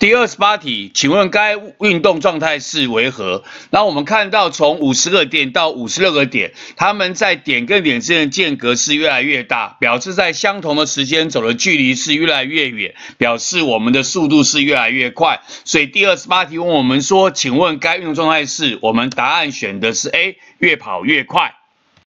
第二十八题请问该运动状态是为何？那我们看到从五十个点到五十六个点它们在点跟点之间的间隔是越来越大表示在相同的时间走的距离是越来越远表示我们的速度是越来越快。所以第二十八题问我们说请问该运动状态是？我们答案选的是 a 越跑越快。